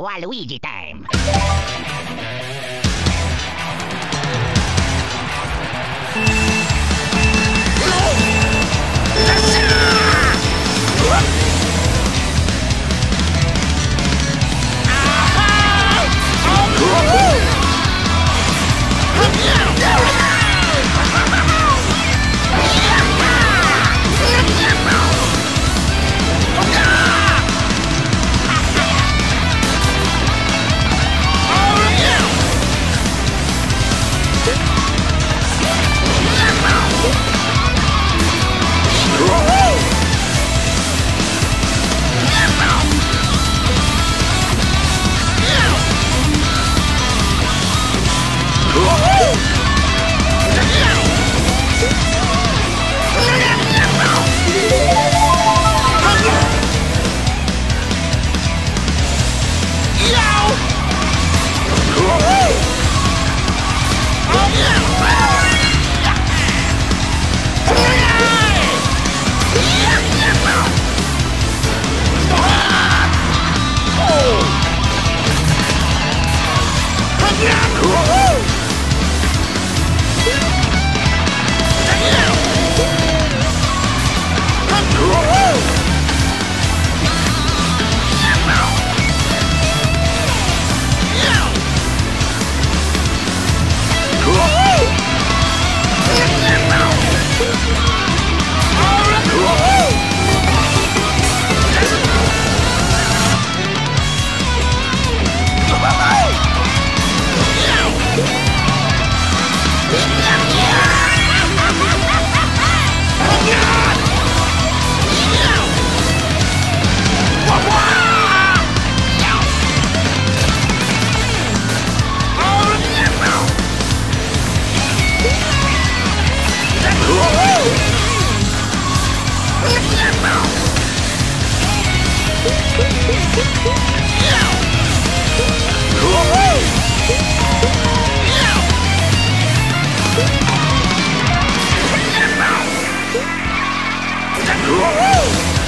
Waluigi time. Whoa! Woohoo!